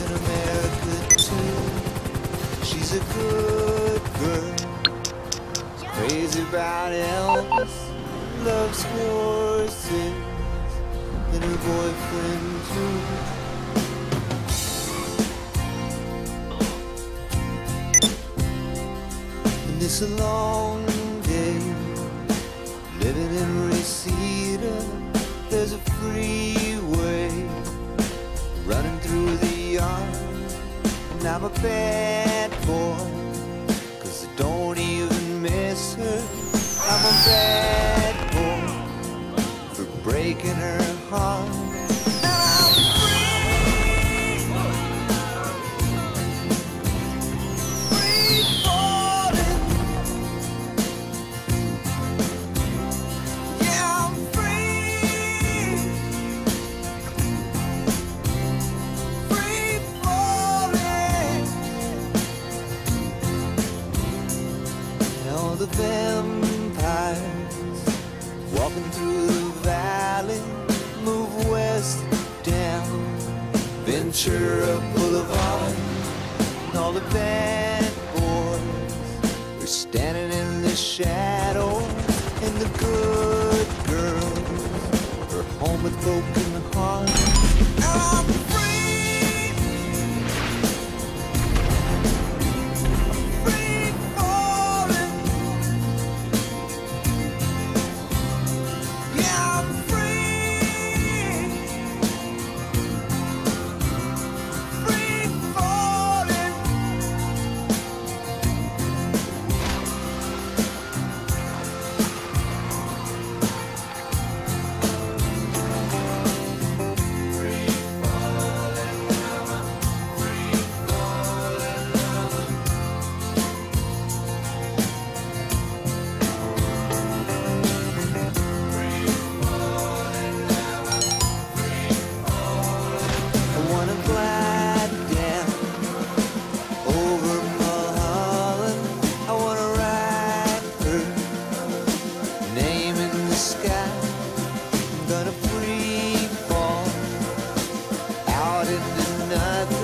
in America too. She's a good girl. Crazy about Elvis, loves horses, and her boyfriend too. It's a long I'm a bad boy, cause I don't even miss her. I'm a bad boy for breaking her heart. The vampires walking through the valley move west down Ventura Boulevard. And all the bad boys are standing in the shadow, and the good girls are home with broken started the night